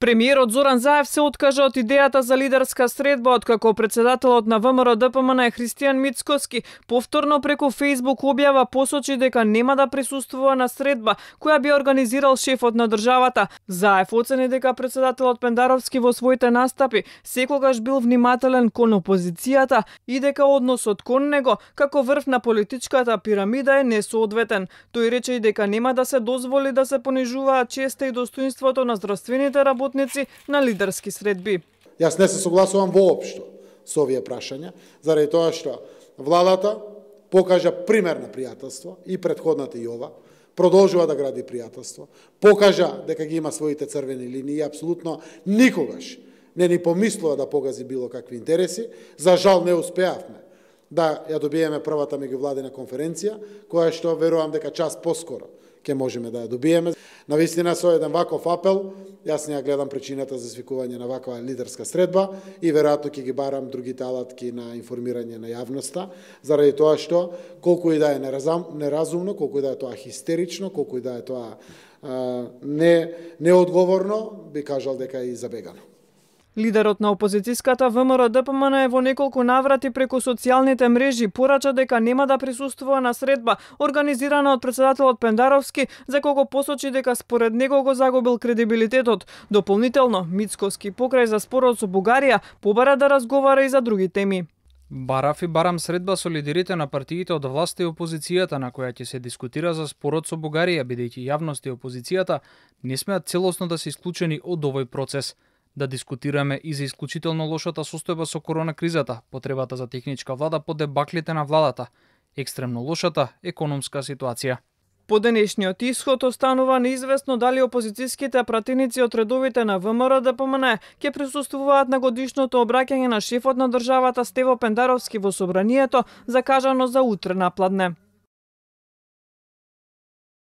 Премиерот Зоран Заев се откажа од идејата за лидерска средба откако председателот на ВМРО ДПМН Христијан Мицкоски повторно преку Фейсбук објава посочи дека нема да присуствува на средба која би организирал шефот на државата. Заев оцени дека председателот Пендаровски во своите настапи секогаш бил внимателен кон опозицијата и дека односот кон него како врв на политичката пирамида е несоодветен. Тој рече и дека нема да се дозволи да се понижуваат честа и достоинството на здравствените работници работници на лидерски средби. Јас не се согласувам воопшто со овие прашања, заради тоа што владата покажа пример на пријателство и предходната и ова, продолжува да гради пријателство, покажа дека ги има своите црвени линии и апсолутно никогаш не ни помислува да погази било какви интереси. За жал не успеавме да ја добиеме првата меѓувладена конференција, која што верувам дека час поскоро ќе можеме да ја добиеме. На вистина со еден ваков апел, јас не ја гледам причината за свикување на ваква лидерска средба и веројатно ќе ги барам другите алатки на информирање на јавноста, заради тоа што колку и да е неразумно, колку и да е тоа хистерично, колку и да е тоа не неодговорно, би кажал дека е и забегано. Лидерот на опозицијската ВМРО ДПМН е во неколку наврати преку социјалните мрежи порача дека нема да присуствува на средба организирана од председателот Пендаровски, за кого посочи дека според него го загубил кредибилитетот. Дополнително, Мицковски покрај за спорот со Бугарија побара да разговара и за други теми. Барав и барам средба со лидерите на партиите од власта и опозицијата на која ќе се дискутира за спорот со Бугарија, бидејќи јавност и опозицијата не смеат целосно да се исклучени од овој процес – да дискутираме и за исклучително лошата состојба со корона кризата, потребата за техничка влада по дебаклите на владата, екстремно лошата економска ситуација. По денешниот исход останува неизвестно дали опозицијските пратеници од редовите на ВМРО ДПМН ќе присуствуваат на годишното обраќање на шефот на државата Стево Пендаровски во собранието, закажано за утре на пладне.